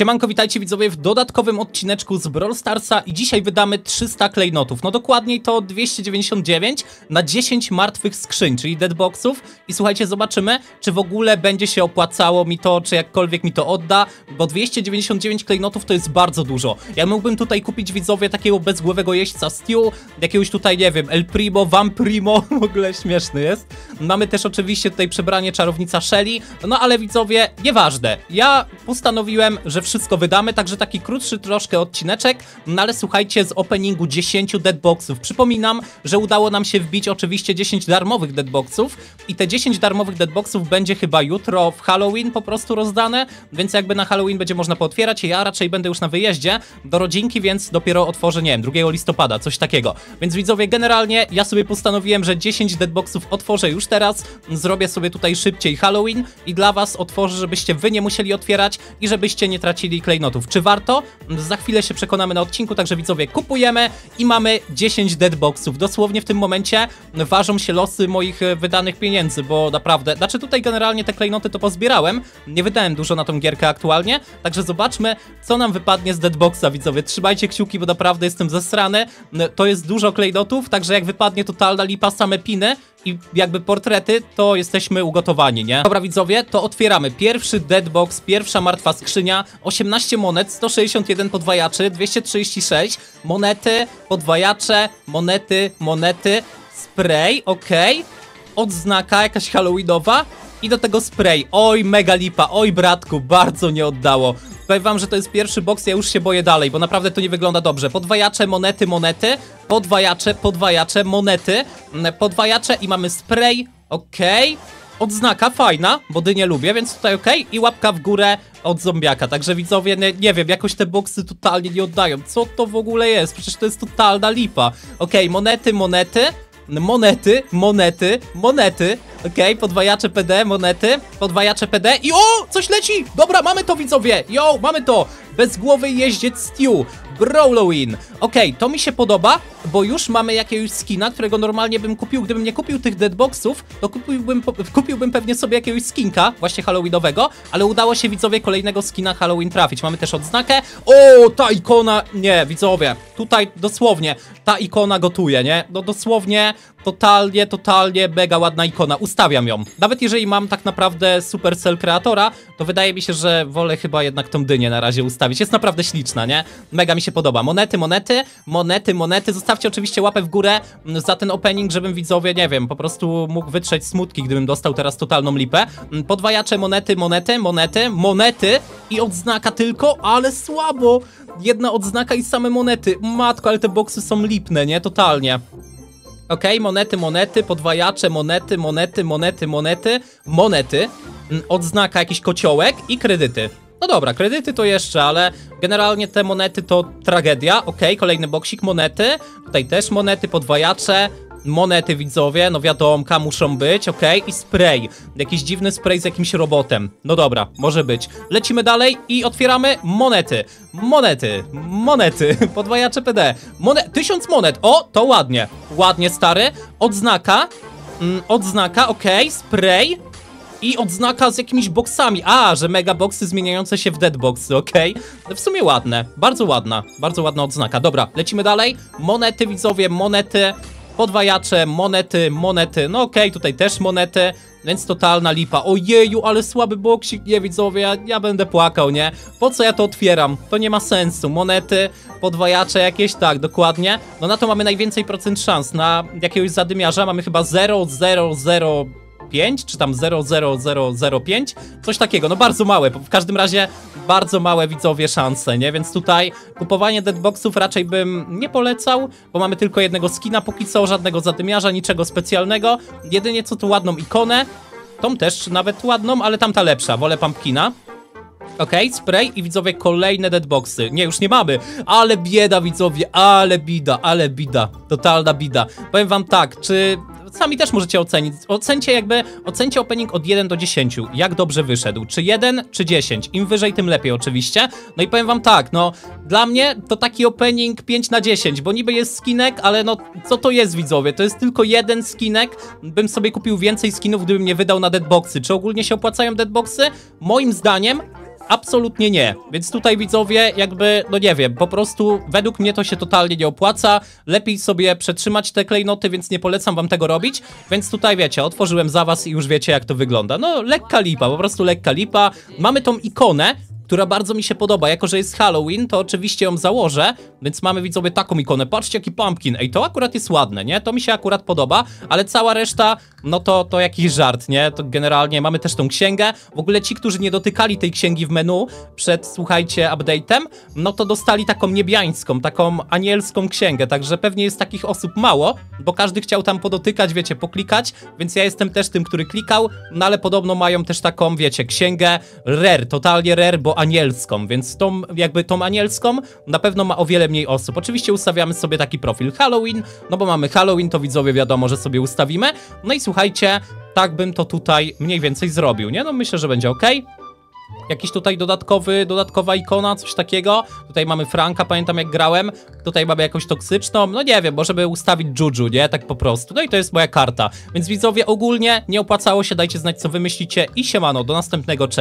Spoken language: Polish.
Siemanko, witajcie widzowie w dodatkowym odcineczku z Brawl Starsa i dzisiaj wydamy 300 klejnotów. No dokładniej to 299 na 10 martwych skrzyń, czyli deadboxów. I słuchajcie, zobaczymy, czy w ogóle będzie się opłacało mi to, czy jakkolwiek mi to odda, bo 299 klejnotów to jest bardzo dużo. Ja mógłbym tutaj kupić widzowie takiego bezgłowego jeźdźca Stew, jakiegoś tutaj, nie wiem, El Primo, Vam Primo, w ogóle śmieszny jest. Mamy też oczywiście tutaj przebranie czarownica Shelly, no ale widzowie, nieważne. Ja postanowiłem, że wszystko wydamy, także taki krótszy troszkę odcineczek, no ale słuchajcie, z openingu 10 deadboxów. Przypominam, że udało nam się wbić oczywiście 10 darmowych deadboxów i te 10 darmowych deadboxów będzie chyba jutro w Halloween po prostu rozdane, więc jakby na Halloween będzie można pootwierać, ja raczej będę już na wyjeździe do rodzinki, więc dopiero otworzę, nie wiem, 2 listopada, coś takiego. Więc widzowie, generalnie ja sobie postanowiłem, że 10 deadboxów otworzę już teraz, zrobię sobie tutaj szybciej Halloween i dla was otworzę, żebyście wy nie musieli otwierać i żebyście nie tracili klejnotów. Czy warto? Za chwilę się przekonamy na odcinku, także widzowie, kupujemy i mamy 10 deadboxów. Dosłownie w tym momencie ważą się losy moich e, wydanych pieniędzy, bo naprawdę, znaczy tutaj generalnie te klejnoty to pozbierałem, nie wydałem dużo na tą gierkę aktualnie, także zobaczmy, co nam wypadnie z deadboxa, widzowie. Trzymajcie kciuki, bo naprawdę jestem zesrany. To jest dużo klejnotów, także jak wypadnie totalna lipa, same piny, i jakby portrety, to jesteśmy ugotowani, nie? Dobra widzowie, to otwieramy. Pierwszy deadbox, pierwsza martwa skrzynia, 18 monet, 161 podwajaczy, 236 monety, podwajacze, monety, monety, spray, okej, odznaka jakaś halloweenowa i do tego spray. Oj, mega lipa, oj bratku, bardzo nie oddało. Powiem wam, że to jest pierwszy box, ja już się boję dalej, bo naprawdę to nie wygląda dobrze. Podwajacze, monety, monety, podwajacze, podwajacze, monety, mm, podwajacze i mamy spray, okej. Okay. Odznaka fajna, bo dynię lubię, więc tutaj okej. I łapka w górę od zombiaka. Także widzowie, nie, nie, wiem, jakoś te boksy totalnie nie oddają. Co to w ogóle jest? Przecież to jest totalna lipa. Okej, okay, monety, monety monety, monety, monety, okej, okay, podwajacze PD, monety, podwajacze PD i o, coś leci, dobra, mamy to widzowie, yo, mamy to, bezgłowy jeździec Stew, Brawlowin. Okej, okay, to mi się podoba, bo już mamy jakiegoś skina, którego normalnie bym kupił. Gdybym nie kupił tych deadboxów, to kupiłbym, kupiłbym pewnie sobie jakiegoś skinka, właśnie halloweenowego, ale udało się widzowie kolejnego skina Halloween trafić. Mamy też odznakę. O, ta ikona, nie, widzowie, tutaj dosłownie, ta ikona gotuje, nie? No dosłownie, totalnie, totalnie mega ładna ikona. Ustawiam ją. Nawet jeżeli mam tak naprawdę Supercell kreatora, to wydaje mi się, że wolę chyba jednak tą dynię na razie ustawić. Jest naprawdę śliczna, nie? Mega mi się podoba. Monety, monety, monety, monety. Zostawcie oczywiście łapę w górę za ten opening, żebym widzowie, nie wiem, po prostu mógł wytrzeć smutki, gdybym dostał teraz totalną lipę. Podwajacze, monety, monety, monety, monety i odznaka tylko, ale słabo. Jedna odznaka i same monety. Matko, ale te boksy są lipne, nie? Totalnie. Ok, monety, monety, podwajacze, monety, monety, monety, monety, monety, mm, odznaka jakiś kociołek i kredyty. No dobra, kredyty to jeszcze, ale generalnie te monety to tragedia. Ok, kolejny boksik, monety, tutaj też monety, podwajacze, monety widzowie, no wiadomka, muszą być, ok? I spray, jakiś dziwny spray z jakimś robotem. No dobra, może być. Lecimy dalej i otwieramy monety. Monety, monety, podwajacze PD. Monet, tysiąc monet, o, to ładnie. Ładnie, stary. Odznaka, mm, odznaka, ok, spray, i odznaka z jakimiś boksami. A, że mega boxy zmieniające się w deadboxy, okej. Okay. W sumie ładne, bardzo ładna, bardzo ładna odznaka. Dobra, lecimy dalej. Monety, widzowie, monety podwajacze, monety, monety, no okej, okay, tutaj też monety, więc totalna lipa. Ojeju, ale słaby boksik, nie widzowie, ja, ja będę płakał, nie? Po co ja to otwieram? To nie ma sensu. Monety, podwajacze jakieś, tak, dokładnie. No na to mamy najwięcej procent szans. Na jakiegoś zadymiarza mamy chyba 0, 0, 0, 5, czy tam 00005, coś takiego, no bardzo małe, w każdym razie bardzo małe widzowie szanse, nie? Więc tutaj kupowanie deadboxów raczej bym nie polecał, bo mamy tylko jednego skina póki co, żadnego zadymiarza, niczego specjalnego, jedynie co tu ładną ikonę, tą też nawet ładną, ale tamta lepsza, wolę pumpkina. Okay, spray i widzowie kolejne deadboxy. Nie, już nie mamy. Ale bieda widzowie, ale bida, ale bida. Totalna bida. Powiem wam tak, czy sami też możecie ocenić. Ocencie jakby, ocencie opening od 1 do 10, jak dobrze wyszedł. Czy 1, czy 10. Im wyżej, tym lepiej oczywiście. No i powiem wam tak, no, dla mnie to taki opening 5 na 10, bo niby jest skinek, ale no, co to jest widzowie? To jest tylko jeden skinek. Bym sobie kupił więcej skinów, gdybym nie wydał na deadboxy. Czy ogólnie się opłacają deadboxy? Moim zdaniem absolutnie nie. Więc tutaj widzowie, jakby, no nie wiem, po prostu według mnie to się totalnie nie opłaca. Lepiej sobie przetrzymać te klejnoty, więc nie polecam wam tego robić. Więc tutaj wiecie, otworzyłem za was i już wiecie jak to wygląda. No lekka lipa, po prostu lekka lipa. Mamy tą ikonę, która bardzo mi się podoba. Jako, że jest Halloween, to oczywiście ją założę, więc mamy widzowie taką ikonę. Patrzcie, jaki pumpkin. Ej, to akurat jest ładne, nie? To mi się akurat podoba, ale cała reszta, no to, to jakiś żart, nie? To generalnie mamy też tą księgę. W ogóle ci, którzy nie dotykali tej księgi w menu przed, słuchajcie, update'em, no to dostali taką niebiańską, taką anielską księgę, także pewnie jest takich osób mało, bo każdy chciał tam podotykać, wiecie, poklikać, więc ja jestem też tym, który klikał, no ale podobno mają też taką, wiecie, księgę rare, totalnie rare, bo anielską, więc tą, jakby tą anielską na pewno ma o wiele mniej osób. Oczywiście ustawiamy sobie taki profil Halloween, no bo mamy Halloween, to widzowie wiadomo, że sobie ustawimy. No i słuchajcie, tak bym to tutaj mniej więcej zrobił, nie? No myślę, że będzie ok. Jakiś tutaj dodatkowy, dodatkowa ikona, coś takiego. Tutaj mamy Franka, pamiętam jak grałem. Tutaj mamy jakąś toksyczną, no nie wiem, może by ustawić Juju, nie? Tak po prostu. No i to jest moja karta. Więc widzowie, ogólnie nie opłacało się, dajcie znać co wy myślicie i siemano, do następnego, cześć.